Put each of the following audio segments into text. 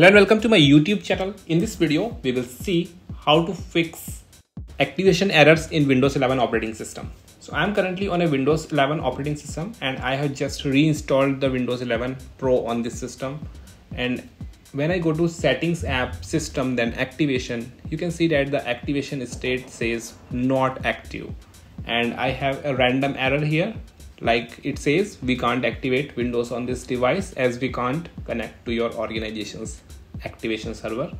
Hello and welcome to my YouTube channel. In this video, we will see how to fix activation errors in Windows 11 operating system. So I'm currently on a Windows 11 operating system and I have just reinstalled the Windows 11 Pro on this system. And when I go to settings app system, then activation, you can see that the activation state says not active. And I have a random error here like it says we can't activate windows on this device as we can't connect to your organization's activation server.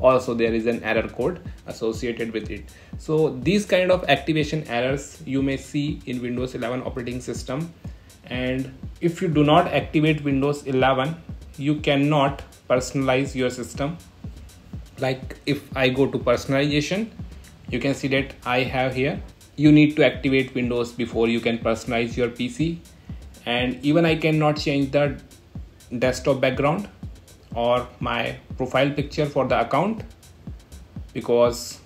Also there is an error code associated with it. So these kind of activation errors you may see in windows 11 operating system. And if you do not activate windows 11 you cannot personalize your system. Like if i go to personalization you can see that i have here you need to activate windows before you can personalize your pc and even i cannot change the desktop background or my profile picture for the account because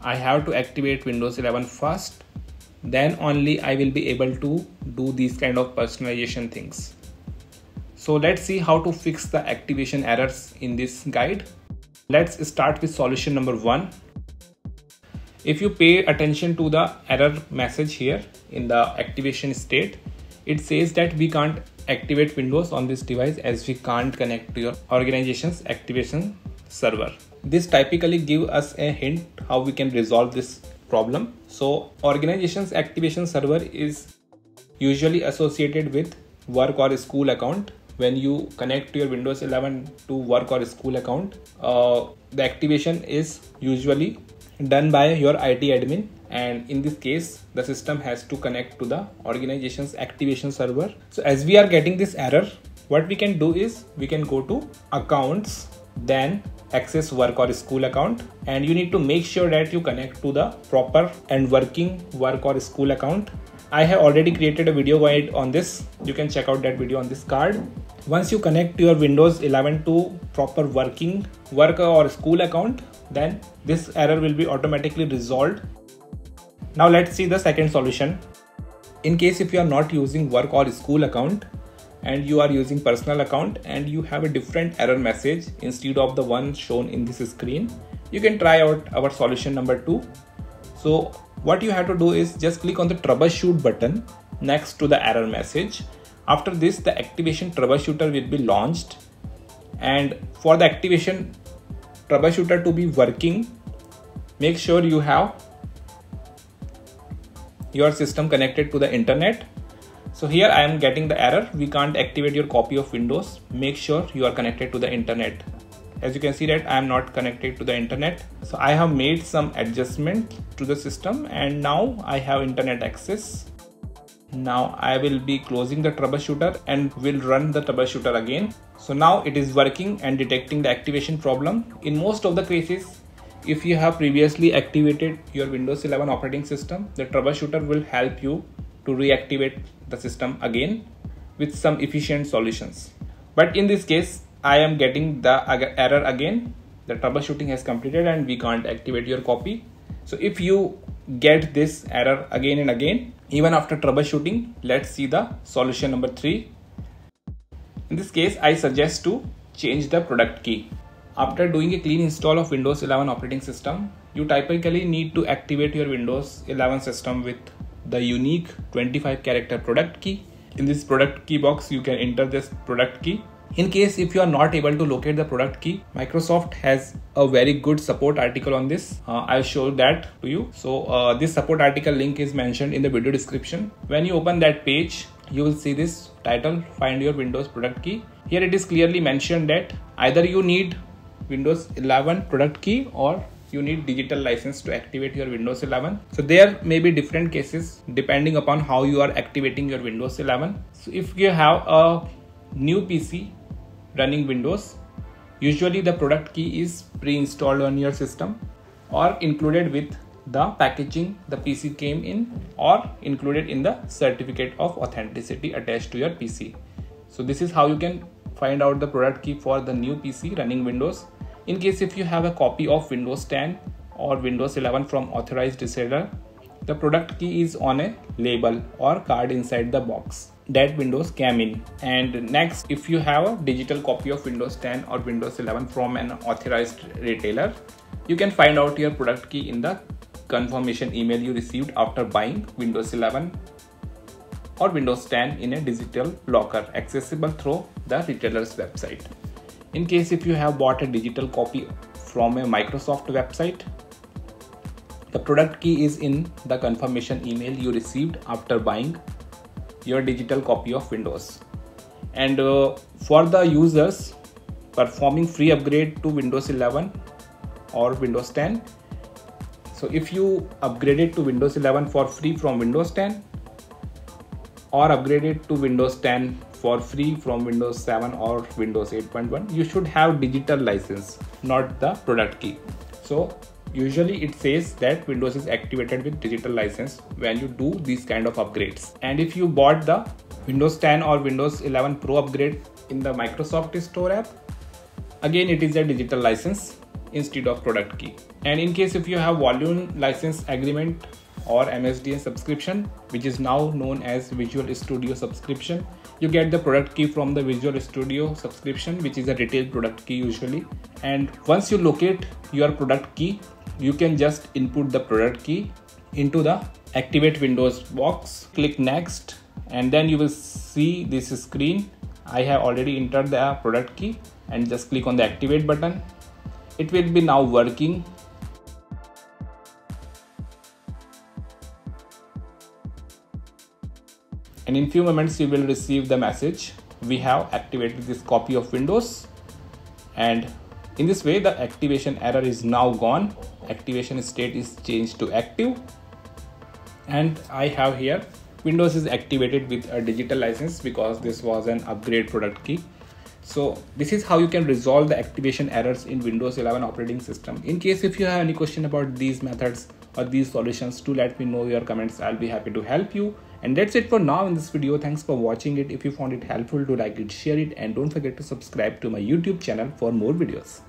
i have to activate windows 11 first. Then only i will be able to do these kind of personalization things. So let's see how to fix the activation errors in this guide. Let's start with solution number one if you pay attention to the error message here in the activation state, it says that we can't activate Windows on this device as we can't connect to your organization's activation server. This typically give us a hint how we can resolve this problem. So organization's activation server is usually associated with work or school account when you connect to your windows 11 to work or school account uh, the activation is usually done by your IT admin and in this case the system has to connect to the organization's activation server. So as we are getting this error what we can do is we can go to accounts then access work or school account and you need to make sure that you connect to the proper and working work or school account I have already created a video guide on this. You can check out that video on this card. Once you connect your Windows 11 to proper working work or school account, then this error will be automatically resolved. Now let's see the second solution. In case if you are not using work or school account and you are using personal account and you have a different error message instead of the one shown in this screen, you can try out our solution number two. So what you have to do is just click on the troubleshoot button next to the error message. After this, the activation troubleshooter will be launched and for the activation troubleshooter to be working make sure you have your system connected to the internet. So here I am getting the error. We can't activate your copy of Windows. Make sure you are connected to the internet. As you can see that I am not connected to the internet. So I have made some adjustment to the system and now I have internet access now I will be closing the troubleshooter and will run the troubleshooter again. So now it is working and detecting the activation problem. In most of the cases, if you have previously activated your Windows 11 operating system, the troubleshooter will help you to reactivate the system again with some efficient solutions. But in this case, I am getting the error again. The troubleshooting has completed and we can't activate your copy. So if you get this error again and again, even after troubleshooting, let's see the solution number three. In this case, I suggest to change the product key. After doing a clean install of Windows 11 operating system, you typically need to activate your Windows 11 system with the unique 25 character product key. In this product key box, you can enter this product key in case if you are not able to locate the product key, Microsoft has a very good support article on this. Uh, I'll show that to you. So uh, this support article link is mentioned in the video description. When you open that page, you will see this title, find your Windows product key. Here it is clearly mentioned that either you need Windows 11 product key or you need digital license to activate your Windows 11. So there may be different cases depending upon how you are activating your Windows 11. So if you have a new PC running Windows. Usually the product key is pre-installed on your system or included with the packaging the PC came in or included in the certificate of authenticity attached to your PC. So this is how you can find out the product key for the new PC running Windows. In case if you have a copy of Windows 10 or Windows 11 from authorized reseller, the product key is on a label or card inside the box. That windows came in. And next if you have a digital copy of windows 10 or windows 11 from an authorized retailer you can find out your product key in the confirmation email you received after buying windows 11 or windows 10 in a digital locker accessible through the retailer's website. In case if you have bought a digital copy from a microsoft website the product key is in the confirmation email you received after buying your digital copy of Windows. And uh, for the users performing free upgrade to Windows 11 or Windows 10, so if you upgraded to Windows 11 for free from Windows 10 or upgraded to Windows 10 for free from Windows 7 or Windows 8.1, you should have digital license, not the product key. So usually it says that windows is activated with digital license when you do these kind of upgrades. And if you bought the windows 10 or windows 11 pro upgrade in the microsoft store app again it is a digital license instead of product key. And in case if you have volume license agreement or msdn subscription which is now known as visual studio subscription you get the product key from the visual studio subscription which is a retail product key usually. And once you locate your product key you can just input the product key into the activate windows box click next and then you will see this screen. I have already entered the product key and just click on the activate button. It will be now working. And in few moments you will receive the message. We have activated this copy of windows. And in this way the activation error is now gone activation state is changed to active and I have here Windows is activated with a digital license because this was an upgrade product key so this is how you can resolve the activation errors in Windows 11 operating system. In case if you have any question about these methods or these solutions, do let me know your comments. I'll be happy to help you. And that's it for now in this video. Thanks for watching it. If you found it helpful, do like it, share it, and don't forget to subscribe to my YouTube channel for more videos.